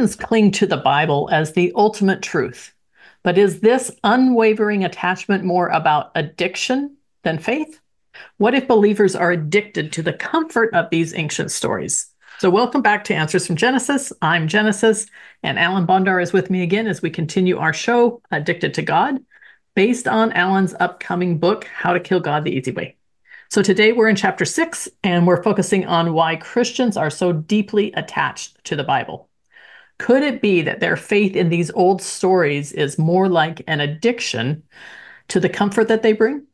Christians cling to the Bible as the ultimate truth, but is this unwavering attachment more about addiction than faith? What if believers are addicted to the comfort of these ancient stories? So, welcome back to Answers from Jenesis. I'm Jenesis, and Alan Bondar is with me again as we continue our show, Addicted to God, based on Alan's upcoming book, How to Kill God the Easy Way. So, today we're in chapter six, and we're focusing on why Christians are so deeply attached to the Bible. Could it be that their faith in these old stories is more like an addiction to the comfort that they bring?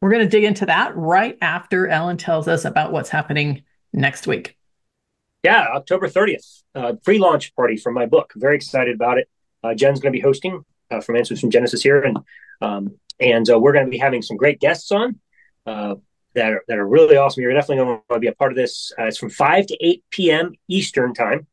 We're going to dig into that right after Alan tells us about what's happening next week. Yeah, October 30th, uh, free launch party for my book. Very excited about it. Uh, Jen's going to be hosting uh, from Answers from Jenesis here, and um, and uh, we're going to be having some great guests on uh, that are that are really awesome. You're definitely going to want to be a part of this. Uh, it's from 5 to 8 p.m. Eastern time.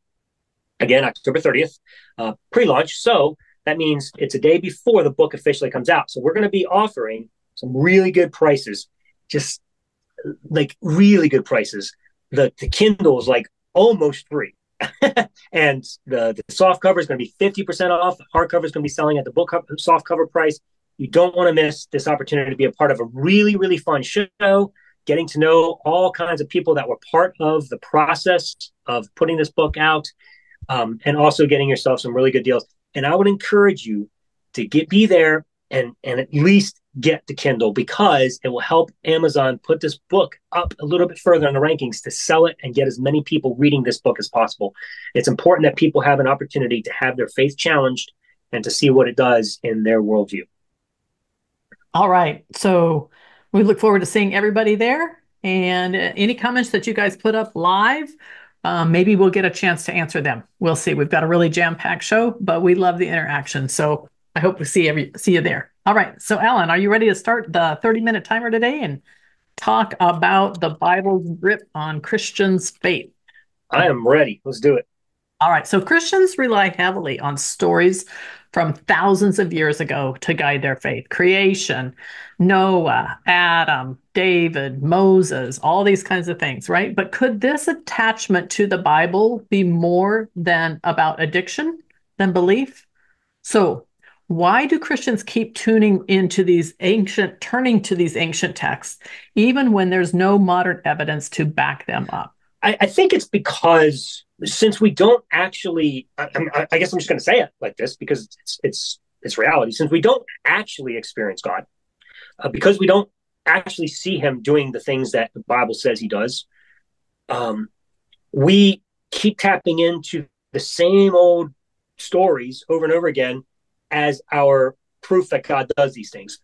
Again, October 30th, uh, pre-launch. So that means it's a day before the book officially comes out. So we're going to be offering some really good prices, just like really good prices. The the Kindle is like almost free. and the, the soft cover is going to be 50% off. Hardcover is going to be selling at the book cover, soft cover price. You don't want to miss this opportunity to be a part of a really, really fun show, getting to know all kinds of people that were part of the process of putting this book out, um, and also getting yourself some really good deals. And I would encourage you to get be there and and at least get the Kindle because it will help Amazon put this book up a little bit further in the rankings to sell it and get as many people reading this book as possible. It's important that people have an opportunity to have their faith challenged and to see what it does in their worldview. All right. So we look forward to seeing everybody there. And uh, any comments that you guys put up live, um, maybe we'll get a chance to answer them. We'll see. We've got a really jam packed show, but we love the interaction. So I hope we see every see you there. All right. So, Alan, are you ready to start the 30 minute timer today and talk about the Bible's grip on Christians' faith? I am ready. Let's do it. All right. So, Christians rely heavily on stories from thousands of years ago to guide their faith creation, Noah, Adam, David, Moses, all these kinds of things, right? But could this attachment to the Bible be more than about addiction than belief? So, why do Christians keep tuning into these ancient, turning to these ancient texts, even when there's no modern evidence to back them up? I, I think it's because since we don't actually, I, I guess I'm just going to say it like this because it's it's it's reality. Since we don't actually experience God, uh, because we don't actually see Him doing the things that the Bible says He does, um, we keep tapping into the same old stories over and over again as our proof that God does these things.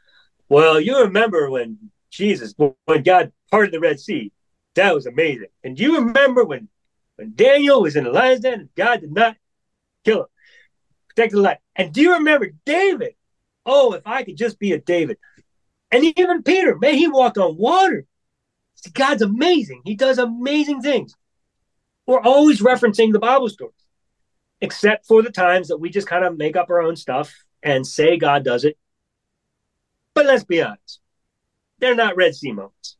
Well, you remember when Jesus, when God parted the Red Sea, that was amazing. And you remember when when Daniel was in the lion's den and God did not kill him, protect the life. And do you remember David? Oh, if I could just be a David. And even Peter, man, he walked on water. See, God's amazing. He does amazing things. We're always referencing the Bible stories except for the times that we just kind of make up our own stuff and say God does it. But let's be honest, they're not Red Sea moments.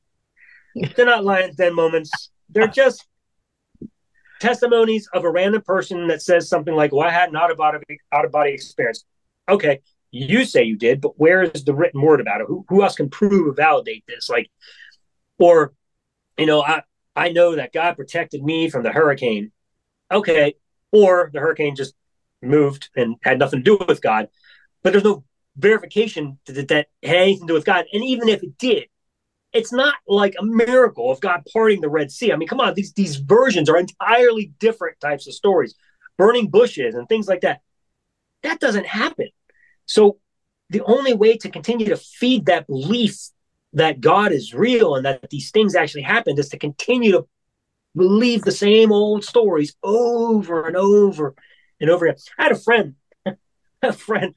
They're not Lion's Den moments. They're just testimonies of a random person that says something like, Well, I had an out of body, out of body experience. Okay, you say you did, but where is the written word about it? Who, who else can prove or validate this? Like, or, you know, I, I know that God protected me from the hurricane. Okay, or the hurricane just moved and had nothing to do with God. But there's no verification that that had anything to do with God. And even if it did, it's not like a miracle of God parting the Red Sea. I mean, come on, these these versions are entirely different types of stories, burning bushes and things like that. That doesn't happen. So the only way to continue to feed that belief that God is real and that these things actually happened is to continue to believe the same old stories over and over and over again. I had a friend, a friend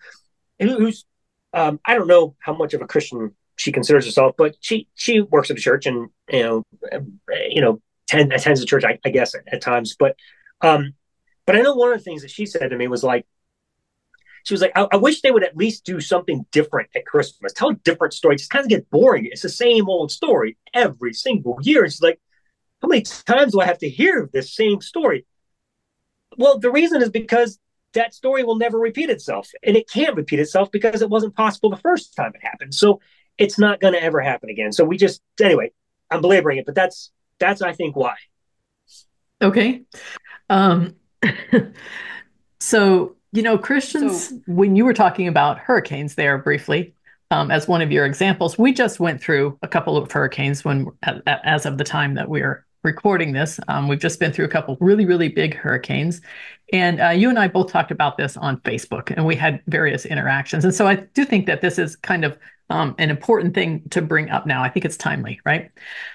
who's um, I don't know how much of a Christian she considers herself, but she she works at a church and you know you know tend, attends the church I, I guess at, at, times. But um, but I know one of the things that she said to me was like she was like, I, I, wish they would at least do something different at Christmas. Tell a different story. It just kind of get boring. It's the same old story every single year. It's like, how many times do I have to hear this same story? Well, the reason is because that story will never repeat itself. And it can't repeat itself because it wasn't possible the first time it happened. So it's not going to ever happen again. So we just, anyway, I'm belaboring it, but that's, that's, I think, why. Okay. Um, so, you know, Christians, so, when you were talking about hurricanes there briefly, um, as one of your examples, we just went through a couple of hurricanes when, as of the time that we're recording this. Um, we've just been through a couple really, really big hurricanes. And uh, you and I both talked about this on Facebook and we had various interactions. And so I do think that this is kind of um, an important thing to bring up now. I think it's timely, right?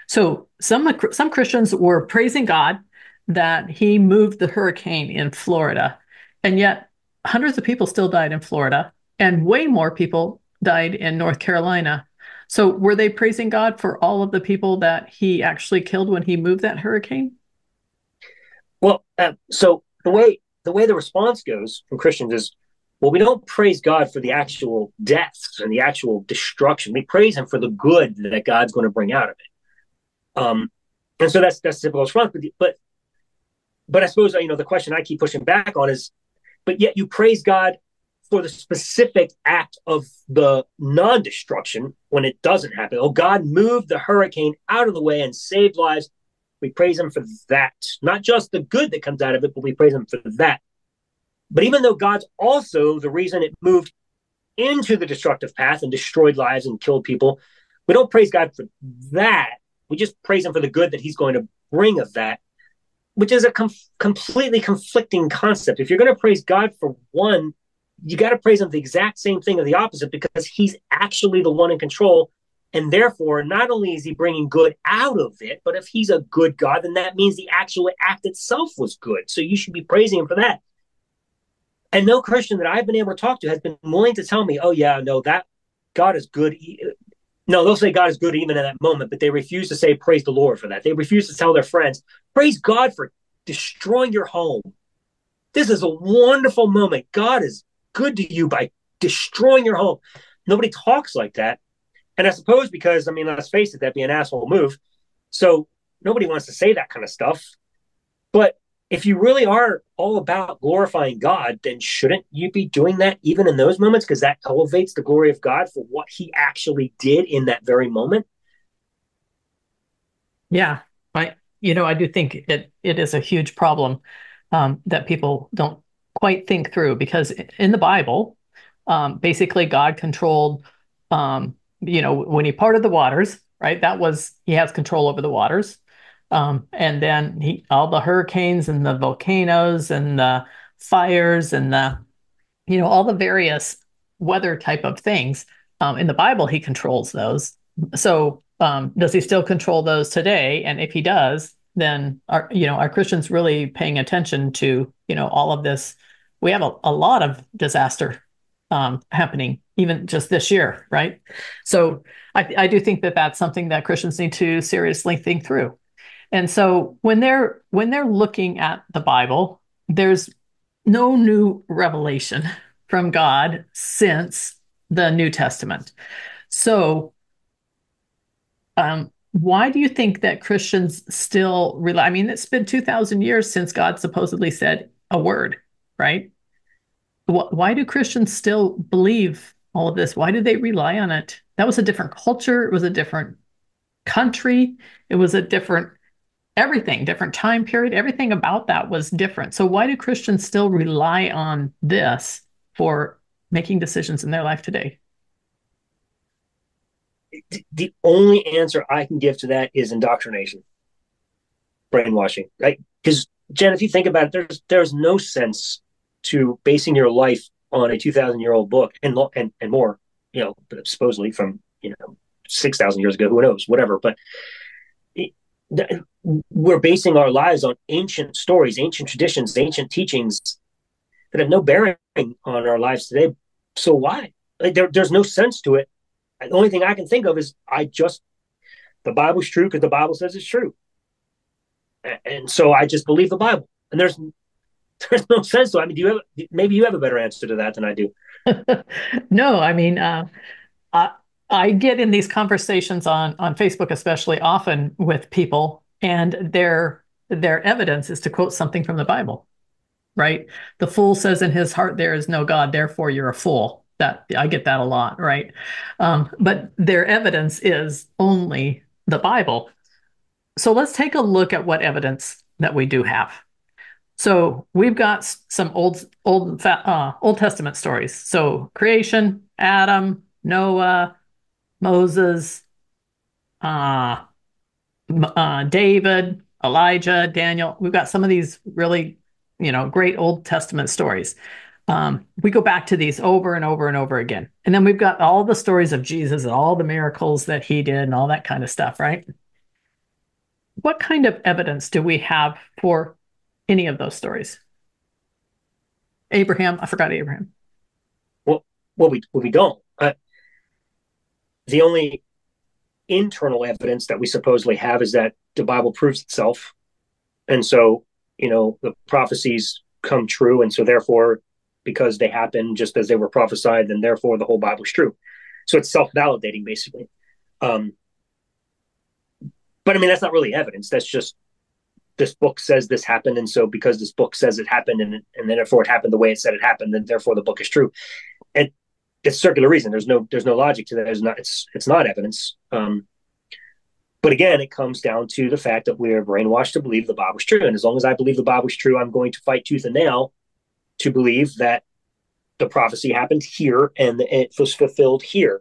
So some, some Christians were praising God that he moved the hurricane in Florida. And yet hundreds of people still died in Florida and way more people died in North Carolina so were they praising God for all of the people that he actually killed when he moved that hurricane? Well, uh, so the way the way the response goes from Christians is, well, we don't praise God for the actual deaths and the actual destruction. We praise Him for the good that God's going to bring out of it. Um, and so that's that's the typical response. But, but but I suppose you know the question I keep pushing back on is, but yet you praise God for the specific act of the non destruction when it doesn't happen. Oh, God moved the hurricane out of the way and saved lives. We praise Him for that. Not just the good that comes out of it, but we praise Him for that. But even though God's also the reason it moved into the destructive path and destroyed lives and killed people, we don't praise God for that. We just praise Him for the good that He's going to bring of that, which is a com- completely conflicting concept. If you're going to praise God for one, you got to praise him the exact same thing of the opposite because he's actually the one in control. And therefore, not only is he bringing good out of it, but if he's a good God, then that means the actual act itself was good. So you should be praising him for that. And no Christian that I've been able to talk to has been willing to tell me, oh, yeah, no, that God is good. No, they'll say God is good even in that moment, but they refuse to say praise the Lord for that. They refuse to tell their friends, praise God for destroying your home. This is a wonderful moment. God is good to you by destroying your home. Nobody talks like that. And I suppose because, I mean, let's face it, that'd be an asshole move. So nobody wants to say that kind of stuff. But if you really are all about glorifying God, then shouldn't you be doing that even in those moments? Because that elevates the glory of God for what he actually did in that very moment. Yeah. I, you know, I do think it, it is a huge problem um, that people don't quite think through because in the Bible, um, basically God controlled, um, you know, when he parted the waters, right? That was he has control over the waters, um, and then he all the hurricanes and the volcanoes and the fires and the, you know, all the various weather type of things. Um, in the Bible, he controls those. So um, does he still control those today? And if he does, then are you know are Christians really paying attention to you know all of this? We have a, a lot of disaster um, happening even just this year, right? So I, I do think that that's something that Christians need to seriously think through. And so when they're when they're looking at the Bible, there's no new revelation from God since the New Testament. So um, why do you think that Christians still rely? I mean, it's been 2,000 years since God supposedly said a word, right? Why do Christians still believe all of this? Why do they rely on it? That was a different culture. It was a different country. It was a different everything, different time period. Everything about that was different. So, why do Christians still rely on this for making decisions in their life today? the only answer I can give to that is indoctrination, brainwashing. Right? Because Jen, if you think about it, there's there's no sense to basing your life on a two thousand year old book and and and more. You know, supposedly from you know six thousand years ago. Who knows? Whatever. But it, we're basing our lives on ancient stories, ancient traditions, ancient teachings that have no bearing on our lives today. So why? Like there, there's no sense to it the only thing I can think of is I just the Bible's true because the Bible says it's true, and so I just believe the Bible. And there's there's no sense to. It. I mean, do you have maybe you have a better answer to that than I do? no, I mean, uh, I I get in these conversations on on Facebook, especially often with people, and their their evidence is to quote something from the Bible. right? The fool says in his heart, There is no God, therefore you're a fool. That I get that a lot, right? Um, but their evidence is only the Bible. So let's take a look at what evidence that we do have. So we've got some old old uh, Old Testament stories. So creation, Adam, Noah, Moses, uh, uh, David, Elijah, Daniel. We've got some of these really, you know, great Old Testament stories. Um, we go back to these over and over and over again. And then we've got all the stories of Jesus and all the miracles that he did and all that kind of stuff, right? What kind of evidence do we have for any of those stories? Abraham, I forgot Abraham. Well, well, we well, we don't. Uh, the only internal evidence that we supposedly have is that the Bible proves itself, and so you know the prophecies come true, and so therefore, because they happen just as they were prophesied, then therefore the whole Bible is true. So it's self-validating, basically. Um, but I mean, that's not really evidence. That's just this book says this happened, and so because this book says it happened, and and therefore it happened the way it said it happened, then therefore the book is true. And it's circular reason. There's no there's no logic to that. There's not it's it's not evidence. Um, but again, it comes down to the fact that we are brainwashed to believe the Bible is true. And as long as I believe the Bible is true, I'm going to fight tooth and nail to believe that the prophecy happened here and it was fulfilled here.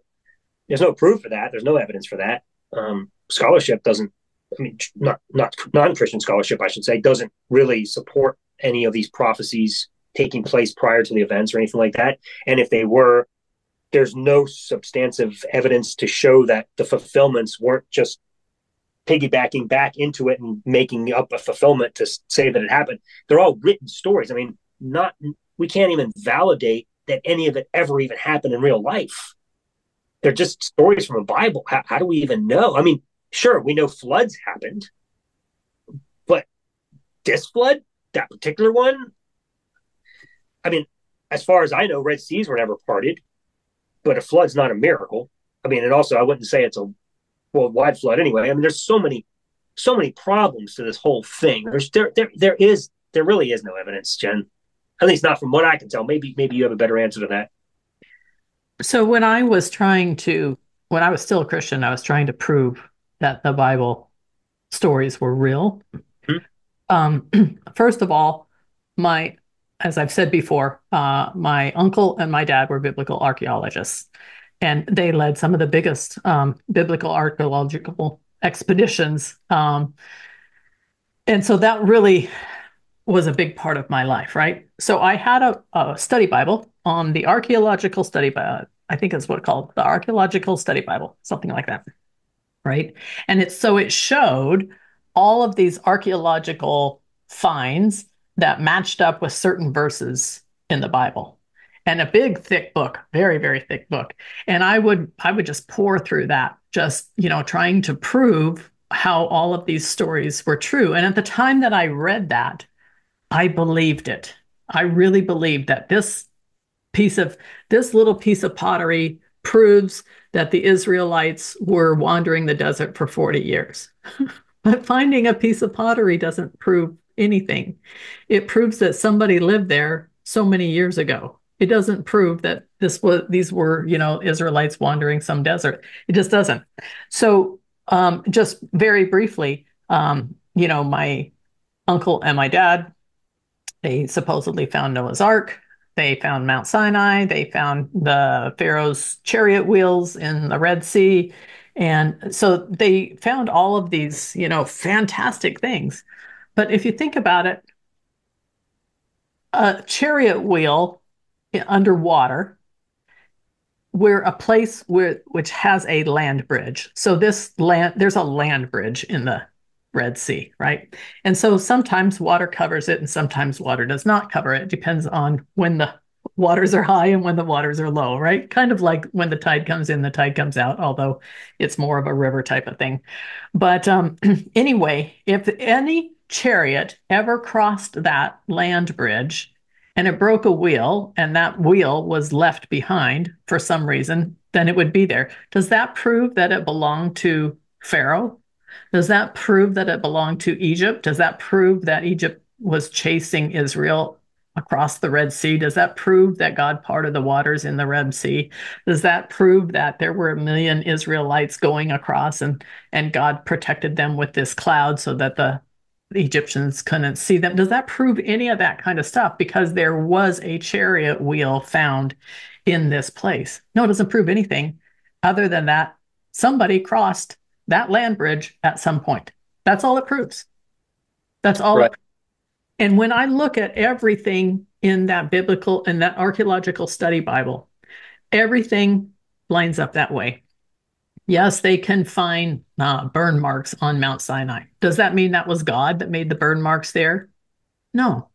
There's no proof for that. There's no evidence for that. Um, scholarship doesn't I mean, not not non-Christian scholarship, I should say, doesn't really support any of these prophecies taking place prior to the events or anything like that. And if they were, there's no substantive evidence to show that the fulfillments weren't just piggybacking back into it and making up a fulfillment to say that it happened. They're all written stories. I mean, not we can't even validate that any of it ever even happened in real life. They're just stories from a Bible. How, how do we even know? I mean, sure, we know floods happened, but this flood, that particular one, I mean, as far as I know, Red Seas were never parted, but a flood's not a miracle. I mean, and also I wouldn't say it's a worldwide flood anyway. I mean, there's so many, so many problems to this whole thing. There's there there there is there really is no evidence, Jen. At least not from what I can tell. Maybe maybe you have a better answer to that. So when I was trying to when I was still a Christian, I was trying to prove that the Bible stories were real. Mm-hmm. Um, first of all, my, as I've said before, uh, my uncle and my dad were biblical archaeologists, and they led some of the biggest um, biblical archaeological expeditions. Um, and so that really was a big part of my life, right? So I had a, a study Bible on the archaeological study Bible. I think it's what it's called the archaeological study Bible, something like that right? And it's so it showed all of these archaeological finds that matched up with certain verses in the Bible. And a big thick book, very very thick book. And I would I would just pour through that just, you know, trying to prove how all of these stories were true. And at the time that I read that, I believed it. I really believed that this piece of this little piece of pottery proves that the Israelites were wandering the desert for 40 years. but finding a piece of pottery doesn't prove anything. It proves that somebody lived there so many years ago. It doesn't prove that this was these were, you know, Israelites wandering some desert. It just doesn't. So um, just very briefly, um, you know, my uncle and my dad, they supposedly found Noah's Ark. They found Mount Sinai. They found the Pharaoh's chariot wheels in the Red Sea. And so they found all of these, you know, fantastic things. But if you think about it, a chariot wheel underwater, where a place where which has a land bridge. So this land, there's a land bridge in the Red Sea, right? And so sometimes water covers it and sometimes water does not cover it. it. Depends on when the waters are high and when the waters are low, right? Kind of like when the tide comes in, the tide comes out, although it's more of a river type of thing. But um, anyway, if any chariot ever crossed that land bridge and it broke a wheel and that wheel was left behind for some reason, then it would be there. Does that prove that it belonged to Pharaoh? Does that prove that it belonged to Egypt? Does that prove that Egypt was chasing Israel across the Red Sea? Does that prove that God parted the waters in the Red Sea? Does that prove that there were a million Israelites going across and, and God protected them with this cloud so that the, the Egyptians couldn't see them? Does that prove any of that kind of stuff? Because there was a chariot wheel found in this place. No, it doesn't prove anything other than that somebody crossed that land bridge at some point. That's all it proves. That's all. Right. And when I look at everything in that biblical and that archaeological study Bible, everything lines up that way. Yes, they can find uh, burn marks on Mount Sinai. Does that mean that was God that made the burn marks there? No.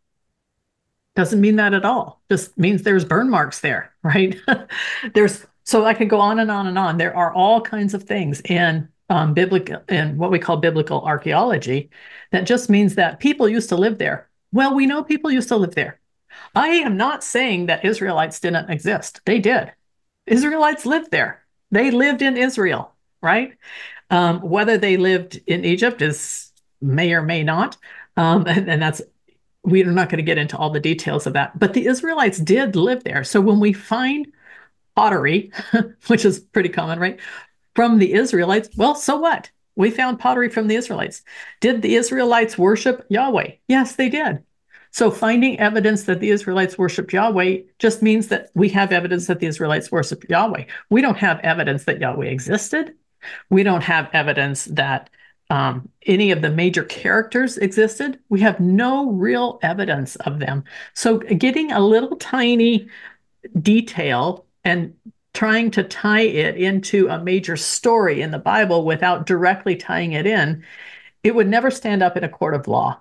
Doesn't mean that at all. Just means there's burn marks there, right? there's so I could go on and on and on. There are all kinds of things in um, biblical in what we call biblical archaeology that just means that people used to live there. Well, we know people used to live there. I am not saying that Israelites didn't exist. They did. Israelites lived there. They lived in Israel, right? Um, whether they lived in Egypt is may or may not, um, and, and that's we are not going to get into all the details of that. But the Israelites did live there. So when we find pottery, which is pretty common, right? From the Israelites, well, so what? We found pottery from the Israelites. Did the Israelites worship Yahweh? Yes, they did. So finding evidence that the Israelites worshiped Yahweh just means that we have evidence that the Israelites worshiped Yahweh. We don't have evidence that Yahweh existed. We don't have evidence that um, any of the major characters existed. We have no real evidence of them. So getting a little tiny detail and trying to tie it into a major story in the Bible without directly tying it in, it would never stand up in a court of law.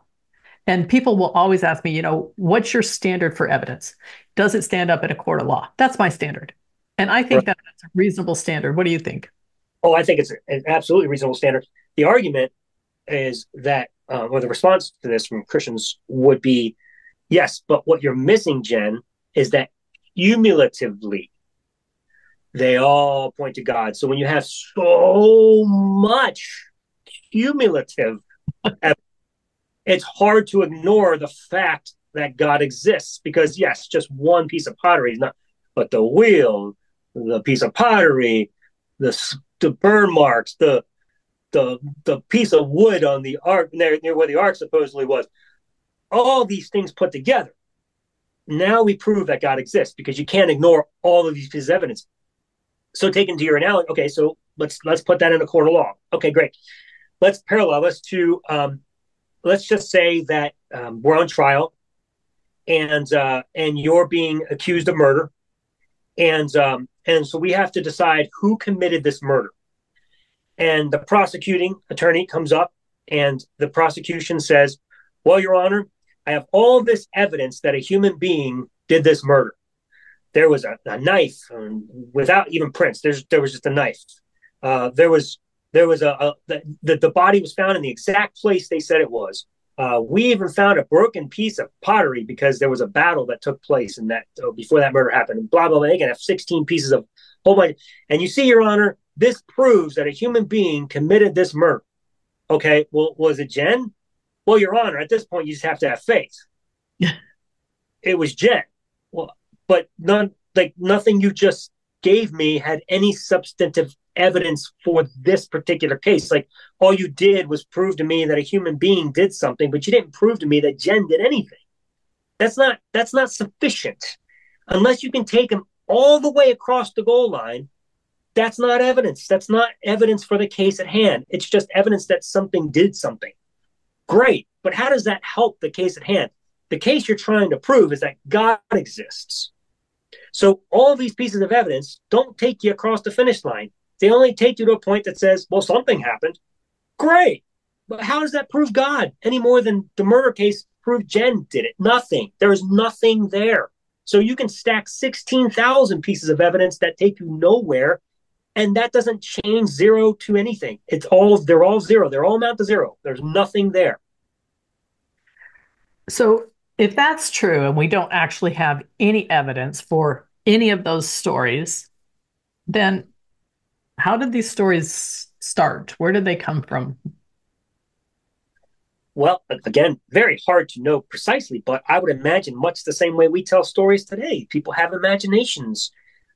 And people will always ask me, you know, what's your standard for evidence? Does it stand up in a court of law? That's my standard. And I think right. that that's a reasonable standard. What do you think? Oh, I think it's an absolutely reasonable standard. The argument is that, uh, or the response to this from Christians would be, yes, but what you're missing, Jen, is that cumulatively they all point to God. So when you have so much cumulative it's hard to ignore the fact that God exists because yes, just one piece of pottery is not, but the wheel, the piece of pottery, the the burn marks, the the the piece of wood on the ark near, near where the ark supposedly was, all these things put together. Now we prove that God exists because you can't ignore all of these pieces of evidence so taken to your analogy, okay, so let's let's put that in a court of law. Okay, great. Let's parallel this to um, let's just say that um, we're on trial, and uh, and you're being accused of murder, and um, and so we have to decide who committed this murder. And the prosecuting attorney comes up, and the prosecution says, "Well, Your Honor, I have all this evidence that a human being did this murder." there was a, a knife um, without even prints. There's there was just a knife. Uh, there was there was a, a the, the body was found in the exact place they said it was. Uh, we even found a broken piece of pottery because there was a battle that took place in that uh, before that murder happened. And blah blah blah. They can have 16 pieces of whole bunch. And you see, Your Honor, this proves that a human being committed this murder. Okay, well, was it Jen? Well, Your Honor, at this point, you just have to have faith. it was Jen. Well, but none like nothing you just gave me had any substantive evidence for this particular case. Like all you did was prove to me that a human being did something, but you didn't prove to me that Jen did anything. That's not that's not sufficient. Unless you can take him all the way across the goal line, that's not evidence. That's not evidence for the case at hand. It's just evidence that something did something. Great. But how does that help the case at hand? The case you're trying to prove is that God exists. So all these pieces of evidence don't take you across the finish line. They only take you to a point that says, well, something happened. Great. But how does that prove God any more than the murder case proved Jen did it? Nothing. There is nothing there. So you can stack 16,000 pieces of evidence that take you nowhere. And that doesn't change zero to anything. It's all, they're all zero. They're all amount to zero. There's nothing there. So if that's true, and we don't actually have any evidence for any of those stories, then how did these stories start? Where did they come from? Well, again, very hard to know precisely, but I would imagine much the same way we tell stories today. People have imaginations,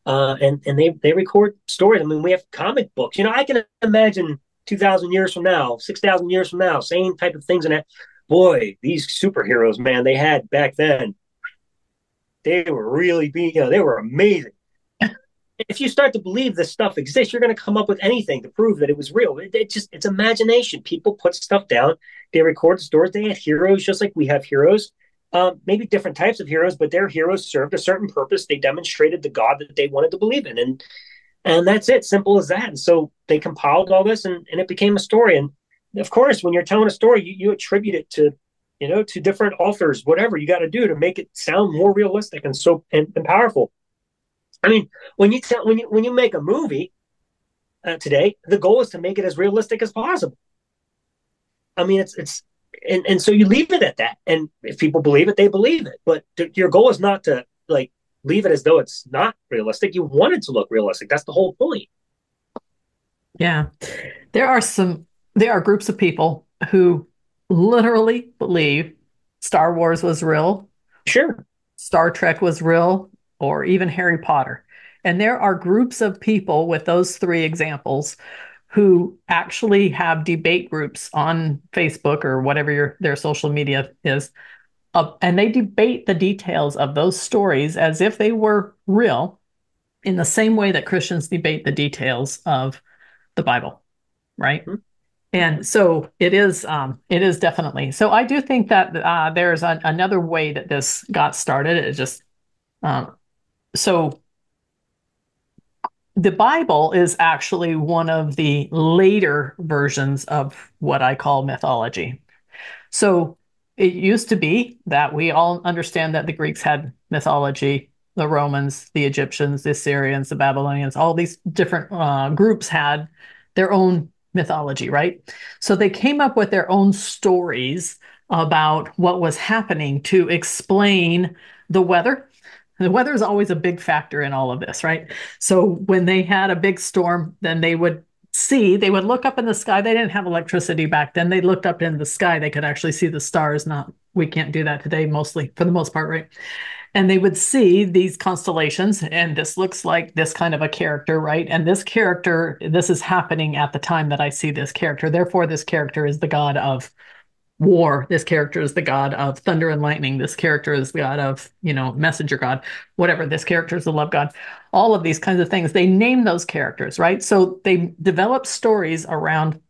uh, and and they they record stories. I mean, we have comic books. You know, I can imagine two thousand years from now, six thousand years from now, same type of things. And boy, these superheroes, man, they had back then, they were really being, you know, they were amazing if you start to believe this stuff exists, you're going to come up with anything to prove that it was real. It, it, just it's imagination. People put stuff down. They record stories. They had heroes just like we have heroes. Um, maybe different types of heroes, but their heroes served a certain purpose. They demonstrated the God that they wanted to believe in, and and that's it. Simple as that. And so they compiled all this, and, and it became a story. And of course, when you're telling a story, you, you attribute it to you know to different authors, whatever you got to do to make it sound more realistic and so and, and powerful. I mean, when you tell when you when you make a movie uh, today, the goal is to make it as realistic as possible. I mean, it's it's and and so you leave it at that, and if people believe it, they believe it. But th- your goal is not to like leave it as though it's not realistic. You want it to look realistic. That's the whole point. Yeah, there are some there are groups of people who literally believe Star Wars was real. Sure. Star Trek was real or even Harry Potter. And there are groups of people with those three examples who actually have debate groups on Facebook or whatever your, their social media is. Uh, and they debate the details of those stories as if they were real in the same way that Christians debate the details of the Bible, right? Mm-hmm. And so it is. Um, it is definitely. So I do think that uh, there's a, another way that this got started. It just um, so the Bible is actually one of the later versions of what I call mythology. So it used to be that we all understand that the Greeks had mythology, the Romans, the Egyptians, the Assyrians, the Babylonians, all these different uh, groups had their own mythology, right? So they came up with their own stories about what was happening to explain the weather the weather is always a big factor in all of this, right? So when they had a big storm, then they would see, they would look up in the sky. They didn't have electricity back then. They looked up in the sky. They could actually see the stars. Not, we can't do that today, mostly for the most part, right? And they would see these constellations, and this looks like this kind of a character, right? And this character, this is happening at the time that I see this character. Therefore, this character is the god of war. This character is the god of thunder and lightning. This character is the god of, you know, messenger god, whatever. This character is the love god. All of these kinds of things. They name those characters, right? So they develop stories around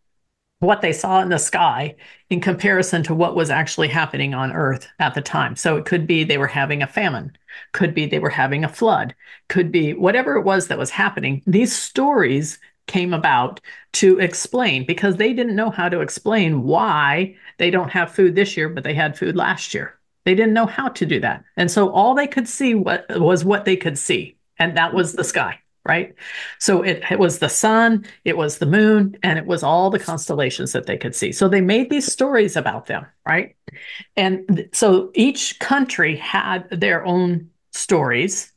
what they saw in the sky in comparison to what was actually happening on earth at the time. So it could be they were having a famine, could be they were having a flood, could be whatever it was that was happening. These stories came about to explain because they didn't know how to explain why they don't have food this year, but they had food last year. They didn't know how to do that. And so all they could see what, was what they could see, and that was the sky, right? So it, it was the sun, it was the moon, and it was all the constellations that they could see. So they made these stories about them, right? And so each country had their own stories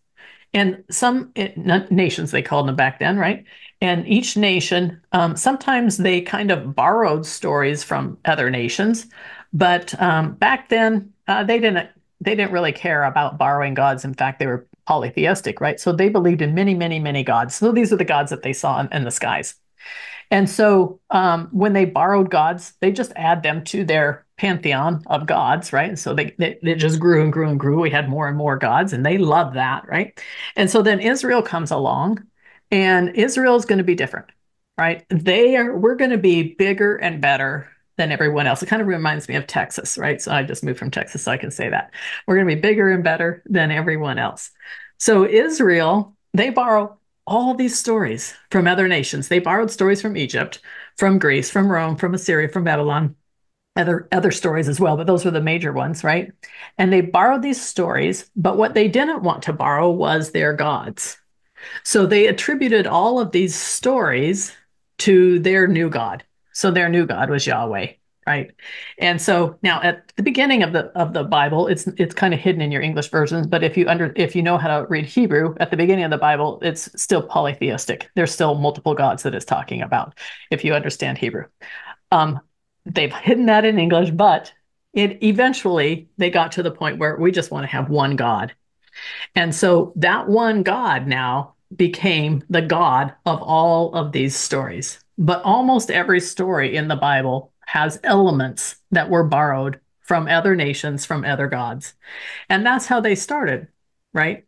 and some eh, it, nations they called them back then right and each nation, um, sometimes they kind of borrowed stories from other nations, but um, back then uh, they didn't they didn't really care about borrowing gods. In fact, they were polytheistic, right? So they believed in many, many, many gods. So these are the gods that they saw in, in the skies. And so um, when they borrowed gods, they just add them to their pantheon of gods, right? So they, they, they just grew and grew and grew. We had more and more gods, and they loved that, right? And so then Israel comes along and Israel is going to be different, right? They are, we're going to be bigger and better than everyone else. It kind of reminds me of Texas, right? So I just moved from Texas, so I can say that. We're going to be bigger and better than everyone else. So Israel, they borrow all these stories from other nations. They borrowed stories from Egypt, from Greece, from Rome, from Assyria, from Babylon, other other stories as well, but those were the major ones, right? And they borrowed these stories, but what they didn't want to borrow was their gods. So they attributed all of these stories to their new God. So their new God was Yahweh, right? And so now at the beginning of the of the Bible, it's it's kind of hidden in your English versions, but if you under if you know how to read Hebrew, at the beginning of the Bible, it's still polytheistic. There's still multiple gods that it's talking about if you understand Hebrew. Um, they've hidden that in English, but it eventually they got to the point where we just want to have one God. And so that one God now became the God of all of these stories. But almost every story in the Bible has elements that were borrowed from other nations, from other gods. And that's how they started, right?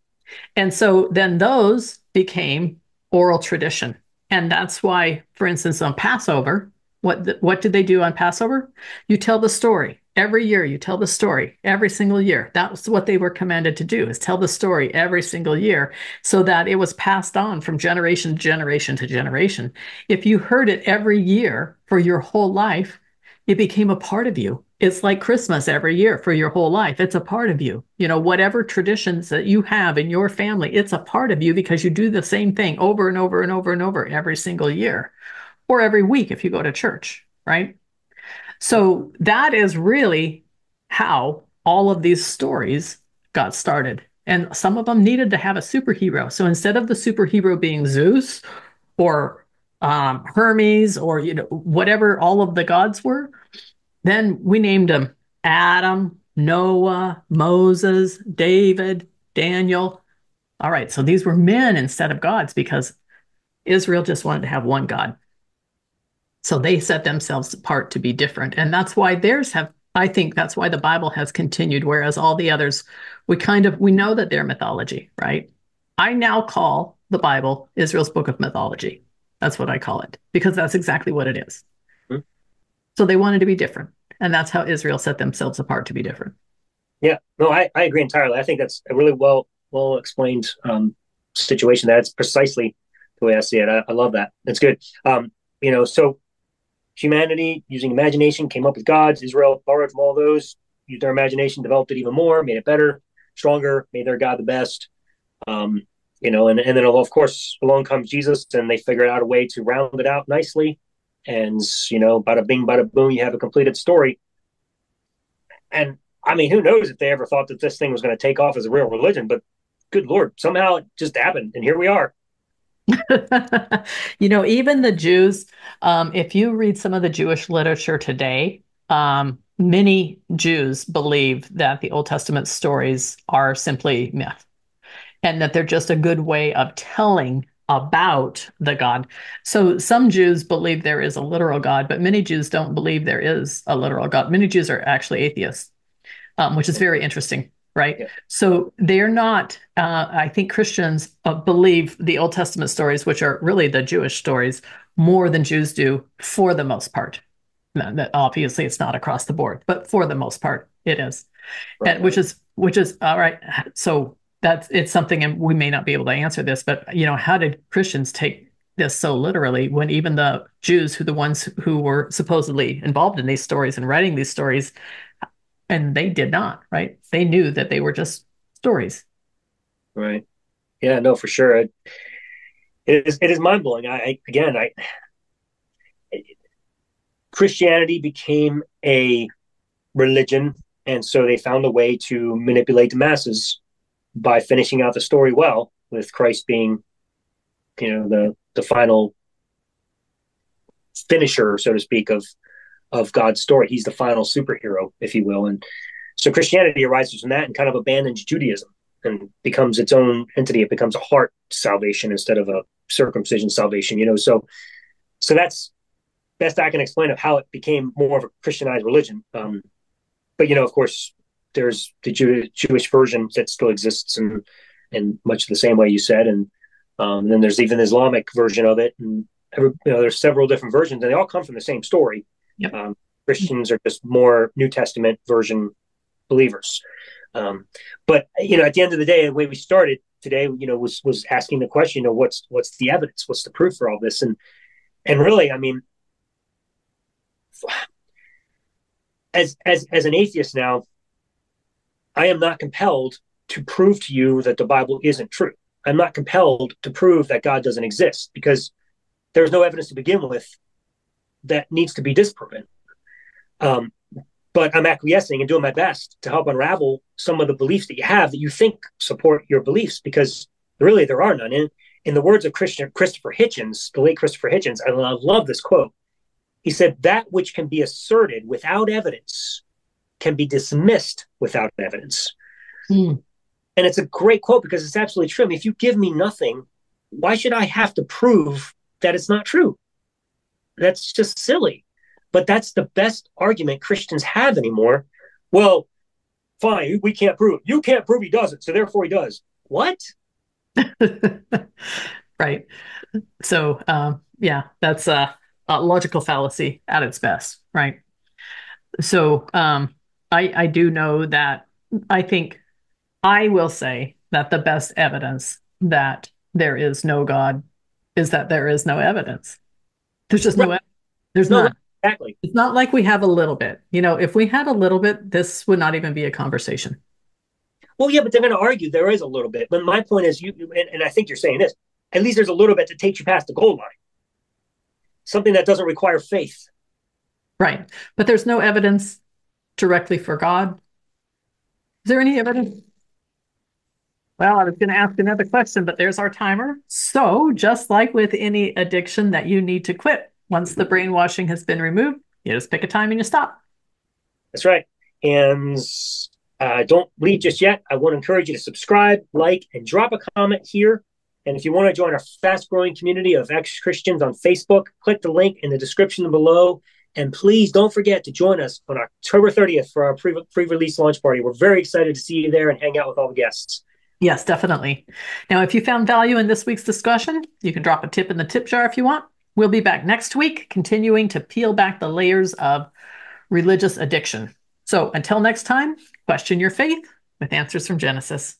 And so then those became oral tradition. And that's why, for instance, on Passover, what, what did they do on Passover? You tell the story. Every year you tell the story, every single year. That was what they were commanded to do is tell the story every single year so that it was passed on from generation to generation to generation. If you heard it every year for your whole life, it became a part of you. It's like Christmas every year for your whole life. It's a part of you. You know, whatever traditions that you have in your family, it's a part of you because you do the same thing over and over and over and over every single year or every week if you go to church, right? So that is really how all of these stories got started. And some of them needed to have a superhero. So instead of the superhero being Zeus or um, Hermes or you know whatever all of the gods were, then we named them Adam, Noah, Moses, David, Daniel. All right, so these were men instead of gods because Israel just wanted to have one God. So they set themselves apart to be different. And that's why theirs have, I think that's why the Bible has continued, whereas all the others, we kind of, we know that they're mythology, right? I now call the Bible Israel's book of mythology. That's what I call it because that's exactly what it is. Mm-hmm. So they wanted to be different. And that's how Israel set themselves apart to be different. Yeah, no, I, I agree entirely. I think that's a really well well explained um, situation. That's precisely the way I see it. I, I love that. That's good. Um, you know, so humanity using imagination came up with gods. Israel borrowed from all those, used their imagination, developed it even more, made it better, stronger, made their God the best. Um, you know, and, and then of course along comes Jesus, and they figured out a way to round it out nicely. And you know, bada bing, bada boom, you have a completed story. And I mean, who knows if they ever thought that this thing was going to take off as a real religion? But good lord, somehow it just happened, and here we are. you know, even the Jews, um, if you read some of the Jewish literature today, um, many Jews believe that the Old Testament stories are simply myth and that they're just a good way of telling about the God. So some Jews believe there is a literal God, but many Jews don't believe there is a literal God. Many Jews are actually atheists, um, which is very interesting right? Yeah. So they're not, uh, I think Christians uh, believe the Old Testament stories, which are really the Jewish stories, more than Jews do for the most part. Now, obviously, it's not across the board, but for the most part, it is. Right. And, which is, which is, all right. So that's, it's something, and we may not be able to answer this, but, you know, how did Christians take this so literally when even the Jews, who the ones who were supposedly involved in these stories and writing these stories, and they did not right? They knew that they were just stories. Right. Yeah no for sure. It, it is it is mind-blowing. I, I again i christianity became a religion and so they found a way to manipulate the masses by finishing out the story well with christ being you know the the final finisher so to speak of of God's story. He's the final superhero, if you will. And so Christianity arises from that and kind of abandons Judaism and becomes its own entity. It becomes a heart salvation instead of a circumcision salvation, you know. So so that's best I can explain of how it became more of a Christianized religion. Um, but you know, of course, there's the Jew- Jewish version that still exists and in much the same way you said, and, um, and then there's even the Islamic version of it, and every, you know, there's several different versions, and they all come from the same story. Yep. Um, Christians are just more New Testament version believers. Um, but you know, at the end of the day, the way we started today, you know, was was asking the question, you know, what's what's the evidence? What's the proof for all this? And and really, I mean, as as as an atheist now, I am not compelled to prove to you that the Bible isn't true. I'm not compelled to prove that God doesn't exist because there's no evidence to begin with that needs to be disproven. Um, but I'm acquiescing and doing my best to help unravel some of the beliefs that you have that you think support your beliefs, because really there are none. In, in the words of Christian Christopher Hitchens, the late Christopher Hitchens, I love, love this quote. He said, That which can be asserted without evidence can be dismissed without evidence. Mm. And it's a great quote because it's absolutely true. I mean, if you give me nothing, why should I have to prove that it's not true? That's just silly. But that's the best argument Christians have anymore. Well, fine, we can't prove. You can't prove he doesn't, so therefore he does. What? right. So, um, yeah, that's a, a, logical fallacy at its best, right? So, um, I, I do know that I think I will say that the best evidence that there is no God is that there is no evidence. There's just right. no, there's no, not. Exactly. It's not like we have a little bit. You know, if we had a little bit, this would not even be a conversation. Well, yeah, but they're going to argue there is a little bit. But my point is, you and, and I think you're saying this. At least there's a little bit to take you past the goal line. Something that doesn't require faith. Right, but there's no evidence directly for God. Is there any evidence? Well, I was going to ask another question, but there's our timer. So, just like with any addiction that you need to quit, once the brainwashing has been removed, you just pick a time and you stop. That's right. And uh, don't leave just yet. I want to encourage you to subscribe, like, and drop a comment here. And if you want to join our fast growing community of ex Christians on Facebook, click the link in the description below. And please don't forget to join us on October 30th for our pre release launch party. We're very excited to see you there and hang out with all the guests. Yes, definitely. Now, if you found value in this week's discussion, you can drop a tip in the tip jar if you want. We'll be back next week, continuing to peel back the layers of religious addiction. So until next time, question your faith with answers from Jenesis.